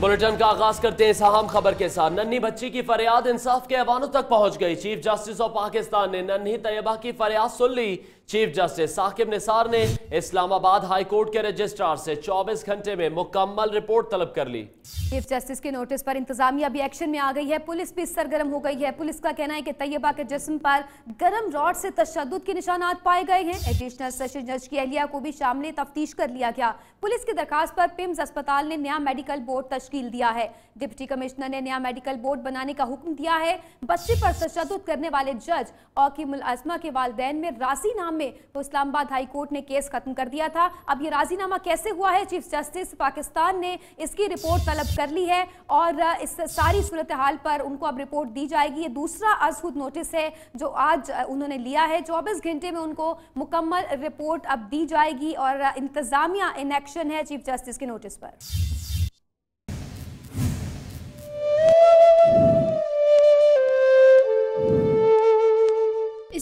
Bulletin کا آغاز کرتے ہیں اس اہم خبر کے ساتھ۔ ننھی بچی کی فریاد انصاف کے ایوانوں تک پہنچ گئی۔ چیف جسٹس آف پاکستان نے ننھی طیبہ کی فریاد سن لی۔ چیف جسٹس ثاقب نثار نے اسلام آباد ہائی کورٹ کے رجسٹرار سے چوبیس گھنٹے میں مکمل رپورٹ طلب کر لی۔ چیف جسٹس کے نوٹس پر انتظامیہ بھی ایکشن میں آ گئی ہے۔ پولیس بھی سرگرم ہو گئی ہے۔ پولیس کا کہنا ہے کہ طیبہ کے جسم پر گرم راڈ سے تشدد کے نشانات پائے گئے ہیں۔ ایڈیشنل سیشن جج کی اہلیہ کو بھی شامل تفتیش کر لیا گیا۔ پولیس کی درخواست پر پیمز اسپتال نے نیا میڈیکل بورڈ تشکیل دیا ہے۔ ڈپٹی کمشنر نے نیا میڈیکل بورڈ بنانے کا حکم دیا ہے۔ بچے پر تشدد کرنے والے جج اوکیم العظمہ کے والدین میں راضی نام میں تو اسلام آباد ہائی کورٹ نے کیس ختم کر دیا تھا۔ اب یہ راضی نامہ کیسے ہوا ہے؟ چیف جسٹس پاکستان نے اس کی رپورٹ طلب کر لی ہے اور اس ساری صورتحال پر ان کو اب رپورٹ دی جائے گی۔ یہ دوسرا از خود نوٹس ہے جو آج انہوں نے لیا ہے۔ چوبیس گھنٹے میں ان کو مکمل رپورٹ اب دی جائے گی اور انتظامیہ ان ایکشن ہے چیف جسٹس کے نوٹس پر۔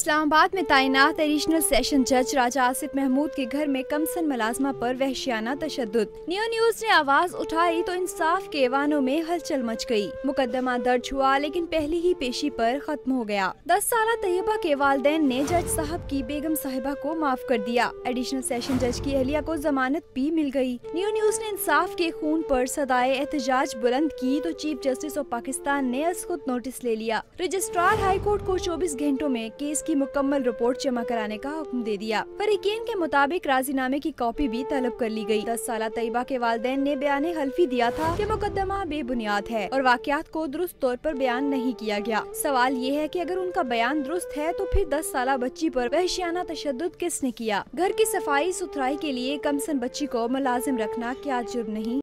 اسلام آباد میں تعینات ایڈیشنل سیشن جج راجہ آصف محمود کے گھر میں کمسن ملازمہ پر وحشیانہ تشدد۔ نیو نیوز نے آواز اٹھائی تو انصاف کے ایوانوں میں ہلچل مچ گئی۔ مقدمہ درج ہوا لیکن پہلی ہی پیشی پر ختم ہو گیا۔ دس سالہ طیبہ کے والدین نے جج صاحب کی بیگم صاحبہ کو معاف کر دیا۔ ایڈیشنل سیشن جج کی اہلیہ کو ضمانت بھی مل گئی۔ نیو نیوز نے انصاف کے خون پر صدائے احتجاج بلند کی تو چیف جسٹس آف پاکستان نے از خود نوٹس لے لیا۔ رجسٹرار ہائی کورٹ کو چوبیس گھنٹوں میں کیس کی کی مکمل رپورٹ جمع کرانے کا حکم دے دیا۔ فریقین کے مطابق راضی نامے کی کاپی بھی طلب کر لی گئی۔ دس سالہ طیبہ کے والدین نے بیان حلفی دیا تھا کہ مقدمہ بے بنیاد ہے اور واقعات کو درست طور پر بیان نہیں کیا گیا۔ سوال یہ ہے کہ اگر ان کا بیان درست ہے تو پھر دس سالہ بچی پر وحشیانہ تشدد کس نے کیا؟ گھر کی صفائی ستھرائی کے لیے کمسن بچی کو ملازم رکھنا کیا جرم نہیں؟